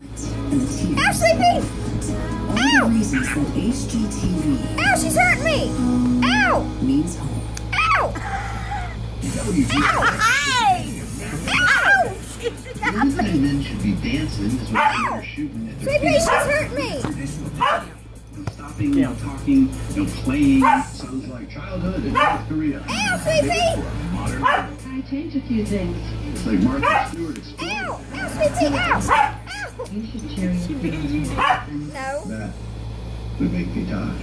and the tears. Ow, Sleepy! All Ow! the reasons that HGTV Ow, she's hurting me! Ow! means home. Ow! Ow! Hey! Ow! Independent men should be dancing as well as they're shooting at their Sleepy, she's hurting me! stopping, you know, talking, you know, playing sounds like childhood in North Korea. Ow, Sleepy! Modern. I changed a few things. It's like Martha Stewart. Ow! Ow, Sleepy! Ow! Ow! You should cheer your feelings. No. That would make me die.